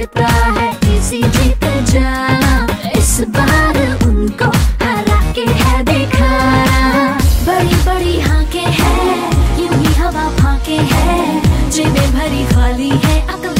मित्रा है इसी जीत जाना इस बार उनको हरा के है दिखाना बड़ी बड़ी हाके है, यूँ ही हवा फाके है, जेबें भरी खाली है अकल